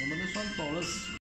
我们的饭饱了。